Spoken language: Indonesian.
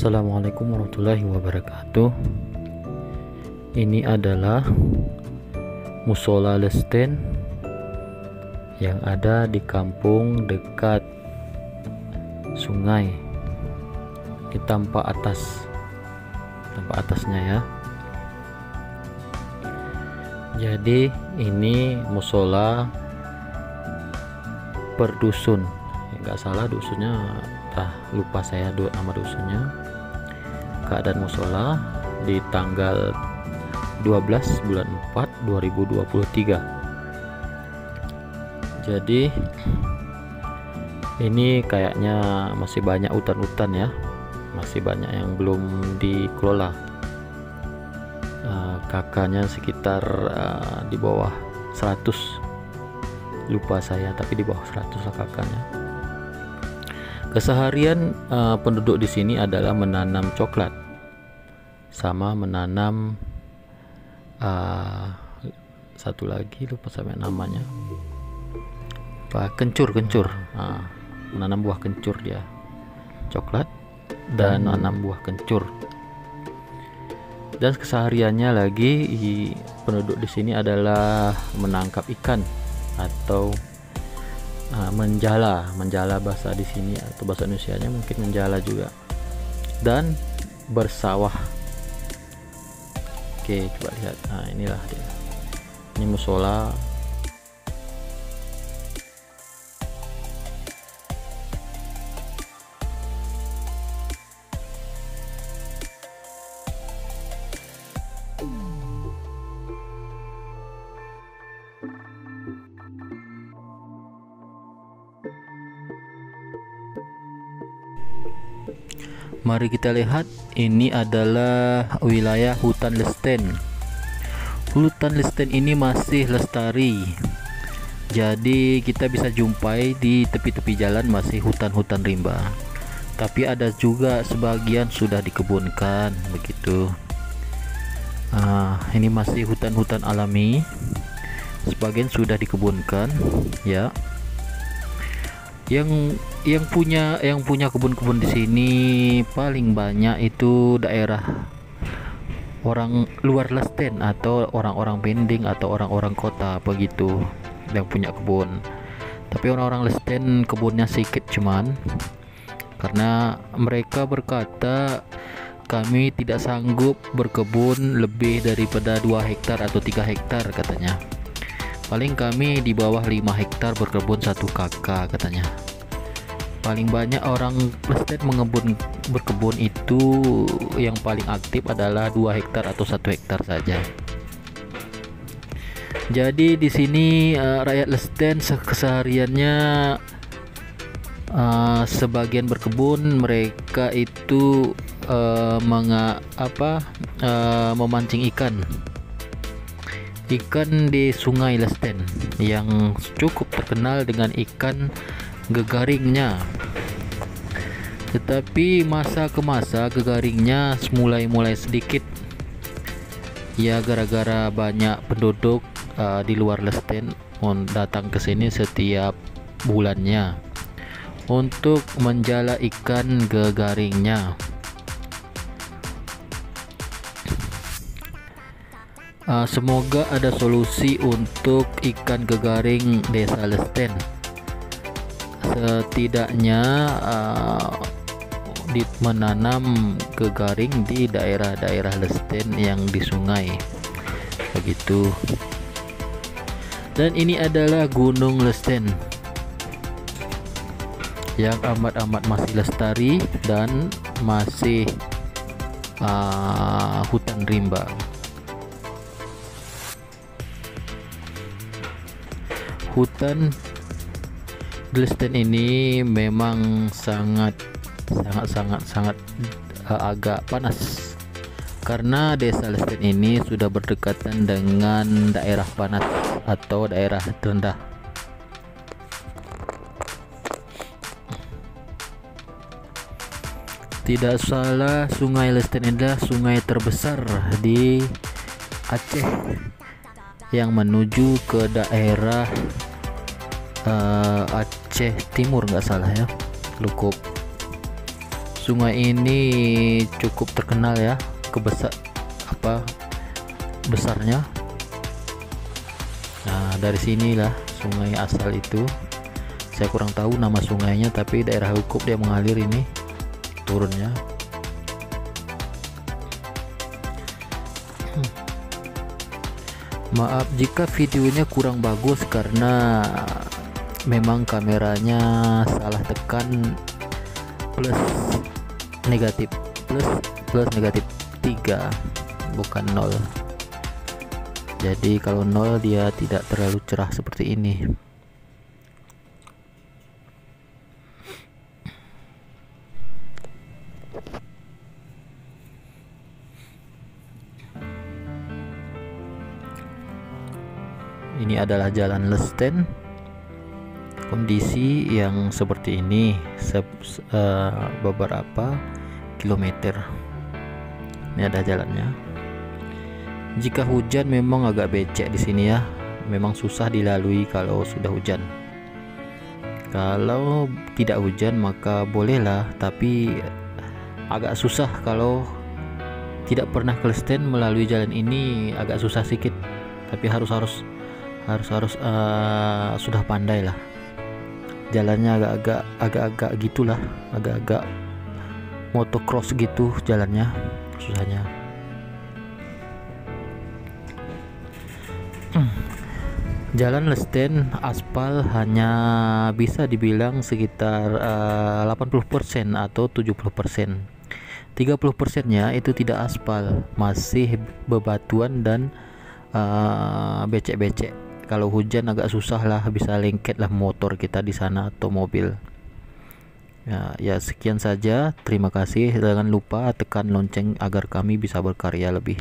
Assalamualaikum warahmatullahi wabarakatuh. Ini adalah musola Lesten yang ada di kampung dekat sungai. Di tampak atas, tampak atasnya ya. Jadi ini musola per dusun. Salah dusunnya ah lupa saya nama dusunnya keadaan musola di tanggal 12 bulan 4 2023 jadi ini kayaknya masih banyak hutan-hutan ya. Masih banyak yang belum dikelola. Uh, kakaknya sekitar uh, di bawah 100 lupa saya tapi di bawah 100 lah kakaknya Keseharian uh, penduduk di sini adalah menanam coklat, sama menanam uh, satu lagi lupa sampai namanya, apa? Kencur kencur, uh, menanam buah kencur dia, coklat dan menanam buah kencur. Dan kesehariannya lagi penduduk di sini adalah menangkap ikan atau uh, menjala menjala bahasa di sini atau bahasa Indonesia nya mungkin menjala juga. Dan bersawah. Oke coba lihat. Nah inilah dia. Ini musola Mari kita lihat ini adalah wilayah hutan Lesten. Hutan Lesten ini masih lestari. Jadi kita bisa jumpai di tepi-tepi jalan masih hutan-hutan rimba. Tapi ada juga sebagian sudah dikebunkan begitu. Ah, ini masih hutan-hutan alami. Sebagian sudah dikebunkan ya yang yang punya yang punya kebun-kebun di sini paling banyak itu daerah orang luar Lesten atau orang-orang pending atau orang-orang kota begitu yang punya kebun. Tapi orang-orang Lesten kebunnya sedikit cuman karena mereka berkata kami tidak sanggup berkebun lebih daripada 2 hektar atau 3 hektar katanya paling kami di bawah 5 hektar berkebun satu kakak katanya. Paling banyak orang estate mengebun berkebun itu yang paling aktif adalah 2 hektar atau satu hektar saja. Jadi di sini uh, rakyat Lesten kesehariannya uh, sebagian berkebun mereka itu uh, menga apa uh, memancing ikan ikan di Sungai Lesten yang cukup terkenal dengan ikan gegaringnya. Tetapi masa ke masa gegaringnya mulai-mulai sedikit. Ya gara-gara banyak penduduk uh, di luar Lesten datang ke sini setiap bulannya untuk menjala ikan gegaringnya. Uh, semoga ada solusi untuk ikan gegaring desa Lesten. Setidaknya uh, di menanam gegaring di daerah-daerah Lesten yang di sungai. Begitu. Dan ini adalah Gunung Lesten yang amat-amat masih lestari dan masih uh, hutan rimba. Hutan. Gilsten ini memang sangat sangat sangat sangat uh, agak panas. Karena desa Lesten ini sudah berdekatan dengan daerah panas atau daerah rendah. Tidak salah sungai Lesten adalah sungai terbesar di Aceh yang menuju ke daerah uh, Aceh Timur nggak salah ya Lukup. Sungai ini cukup terkenal ya kebesar apa besarnya. Nah dari sinilah sungai asal itu. Saya kurang tahu nama sungainya tapi daerah hukum dia mengalir ini turunnya maaf jika videonya kurang bagus karena memang kameranya salah tekan plus negatif plus plus negatif 3 bukan 0 jadi kalau 0 dia tidak terlalu cerah seperti ini ini adalah jalan Lesten kondisi yang seperti ini se uh, beberapa kilometer ini ada jalannya jika hujan memang agak becek di sini ya. Memang susah dilalui kalau sudah hujan. Kalau tidak hujan maka bolehlah, tapi agak susah kalau tidak pernah ke Lesten melalui jalan ini agak susah sedikit. Tapi harus harus harus harus uh, sudah pandai lah. Jalannya agak-agak agak-agak gitulah, agak-agak motocross gitu jalannya susahnya. Jalan Lesten aspal hanya bisa dibilang sekitar eh, uh, 80% atau 70%. 30 nya itu tidak aspal, masih bebatuan dan uh, becek-becek. Kalau hujan agak susah lah bisa lengket lah motor kita di sana atau mobil. Ya, ya sekian saja. Terima kasih. Jangan lupa tekan lonceng agar kami bisa berkarya lebih.